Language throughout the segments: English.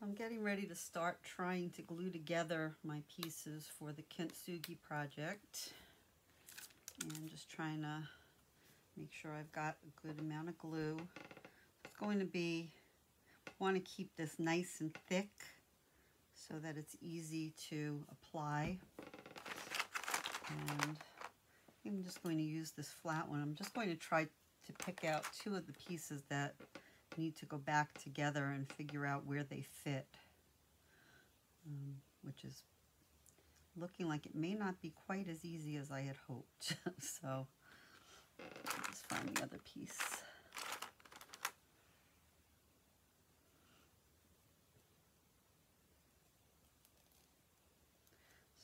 I'm getting ready to start trying to glue together my pieces for the Kintsugi project. And just trying to make sure I've got a good amount of glue. It's going to be, want to keep this nice and thick so that it's easy to apply. And I'm just going to use this flat one. I'm just going to try to pick out two of the pieces that need to go back together and figure out where they fit, um, which is looking like it may not be quite as easy as I had hoped. so let's find the other piece.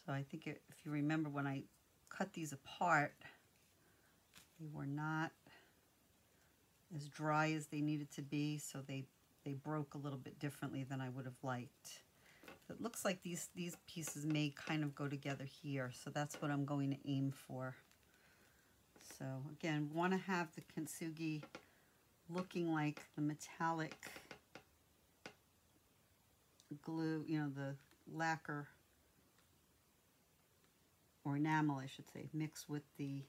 So I think if you remember when I cut these apart, they were not as dry as they needed to be, so they, they broke a little bit differently than I would have liked. It looks like these, these pieces may kind of go together here, so that's what I'm going to aim for. So again, want to have the kintsugi looking like the metallic glue, you know, the lacquer or enamel, I should say, mixed with the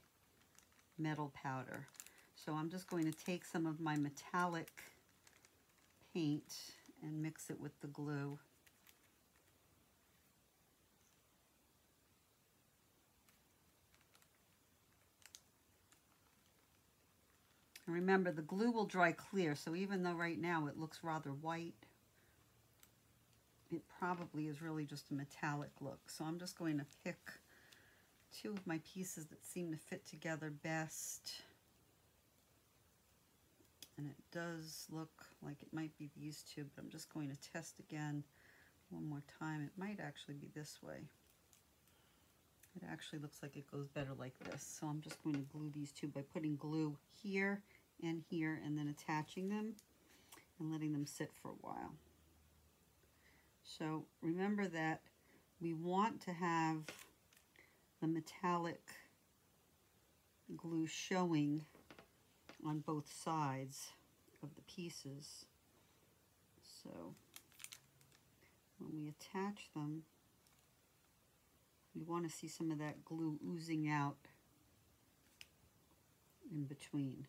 metal powder. So I'm just going to take some of my metallic paint and mix it with the glue. And remember, the glue will dry clear, so even though right now it looks rather white, it probably is really just a metallic look. So I'm just going to pick two of my pieces that seem to fit together best. And it does look like it might be these two, but I'm just going to test again one more time. It might actually be this way. It actually looks like it goes better like this. So I'm just going to glue these two by putting glue here and here and then attaching them and letting them sit for a while. So remember that we want to have the metallic glue showing on both sides of the pieces. So when we attach them, we want to see some of that glue oozing out in between.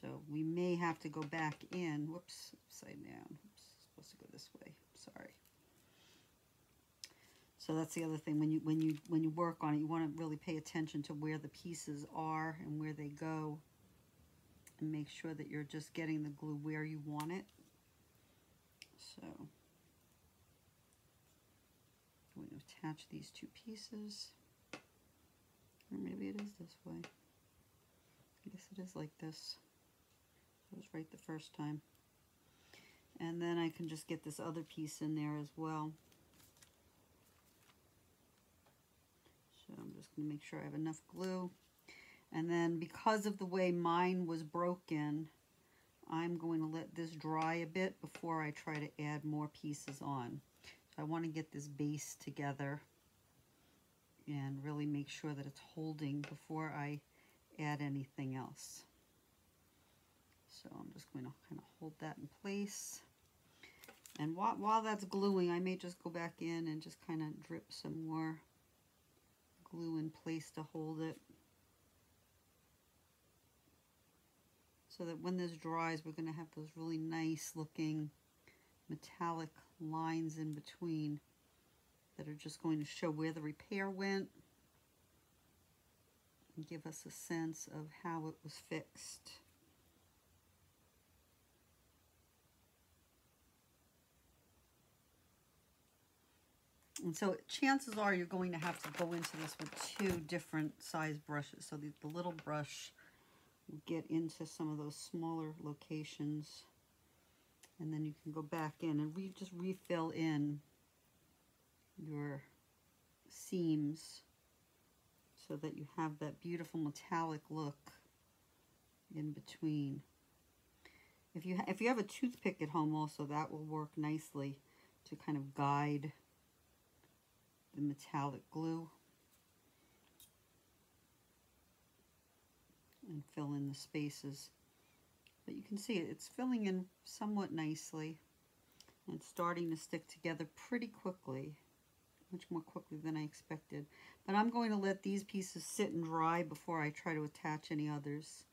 So we may have to go back in, whoops, upside down, oops, supposed to go this way, sorry. So that's the other thing. When you when you when you work on it, you want to really pay attention to where the pieces are and where they go, and make sure that you're just getting the glue where you want it. So to attach these two pieces, or maybe it is this way. I guess it is like this. It was right the first time. And then I can just get this other piece in there as well. So I'm just to make sure I have enough glue. And then because of the way mine was broken, I'm going to let this dry a bit before I try to add more pieces on. So I want to get this base together and really make sure that it's holding before I add anything else. So I'm just going to kind of hold that in place. And while, while that's gluing, I may just go back in and just kind of drip some more glue in place to hold it. So that when this dries, we're going to have those really nice looking metallic lines in between that are just going to show where the repair went and give us a sense of how it was fixed. And so chances are you're going to have to go into this with two different size brushes. So the, the little brush will get into some of those smaller locations. And then you can go back in and re just refill in your seams so that you have that beautiful metallic look in between. If you, if you have a toothpick at home also, that will work nicely to kind of guide the metallic glue and fill in the spaces. But you can see it, it's filling in somewhat nicely. and starting to stick together pretty quickly, much more quickly than I expected. But I'm going to let these pieces sit and dry before I try to attach any others.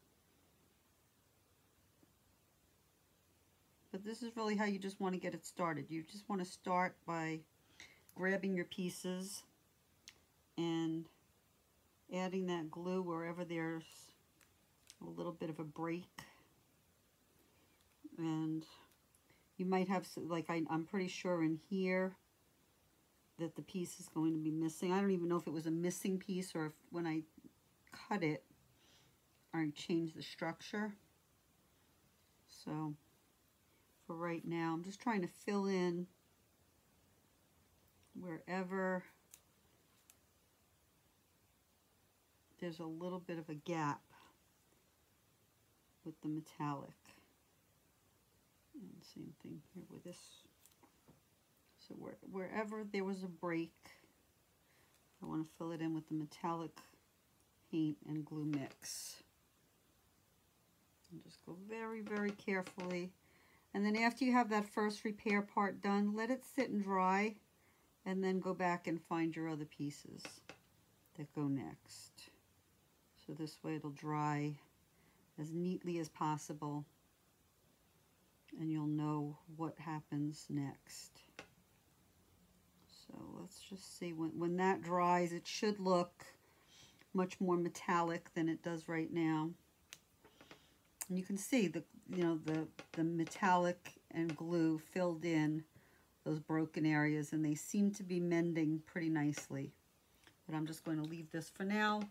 But this is really how you just want to get it started. You just want to start by grabbing your pieces and adding that glue wherever there's a little bit of a break. And you might have, like I, I'm pretty sure in here that the piece is going to be missing. I don't even know if it was a missing piece or if when I cut it, I changed the structure. So for right now, I'm just trying to fill in wherever there's a little bit of a gap with the metallic. And same thing here with this. So where, wherever there was a break, I want to fill it in with the metallic paint and glue mix. And just go very, very carefully. And then after you have that first repair part done, let it sit and dry and then go back and find your other pieces that go next. So this way it'll dry as neatly as possible and you'll know what happens next. So let's just see, when, when that dries, it should look much more metallic than it does right now. And you can see the, you know, the, the metallic and glue filled in those broken areas and they seem to be mending pretty nicely. But I'm just going to leave this for now.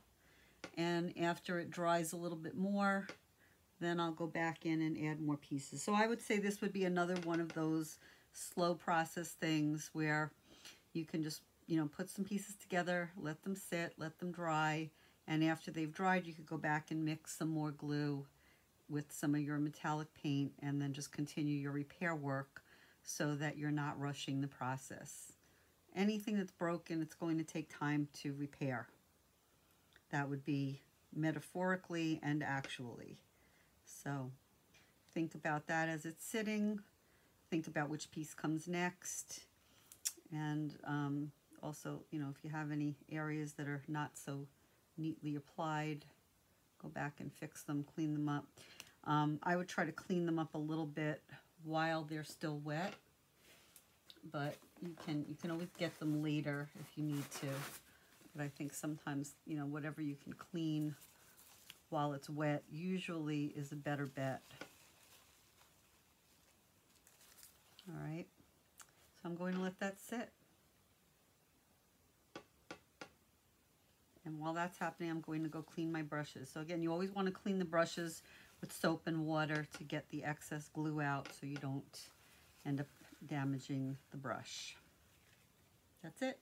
And after it dries a little bit more, then I'll go back in and add more pieces. So I would say this would be another one of those slow process things where you can just, you know, put some pieces together, let them sit, let them dry, and after they've dried, you could go back and mix some more glue with some of your metallic paint and then just continue your repair work so that you're not rushing the process. Anything that's broken, it's going to take time to repair. That would be metaphorically and actually. So think about that as it's sitting. Think about which piece comes next. And um, also, you know, if you have any areas that are not so neatly applied, go back and fix them, clean them up. Um, I would try to clean them up a little bit while they're still wet, but you can you can always get them later if you need to. But I think sometimes, you know, whatever you can clean while it's wet usually is a better bet. All right, so I'm going to let that sit. And while that's happening, I'm going to go clean my brushes. So again, you always want to clean the brushes with soap and water to get the excess glue out so you don't end up damaging the brush. That's it.